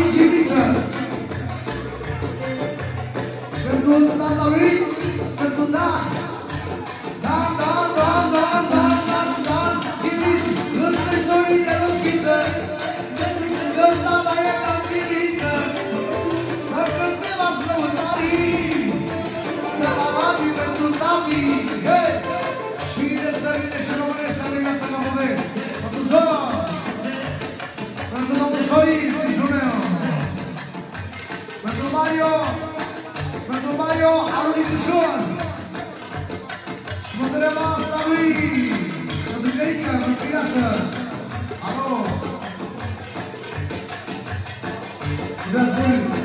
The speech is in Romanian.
lui Ghibiță. Pentru tata da. Da, da, da, da, da, da, da, Ghibit, lângă istorie lui Ghibiță. Că tata e ca Ghibiță. Să cântăm ascultarii. De la mami pentru tati. Hey! Și de stările și să nu iasă la moment. Pentru zon! Mario, pentru Mario Aroni Cușor, mântârea noastră a lui, pentru Gerica, pentru Piasă, alo. Grazie.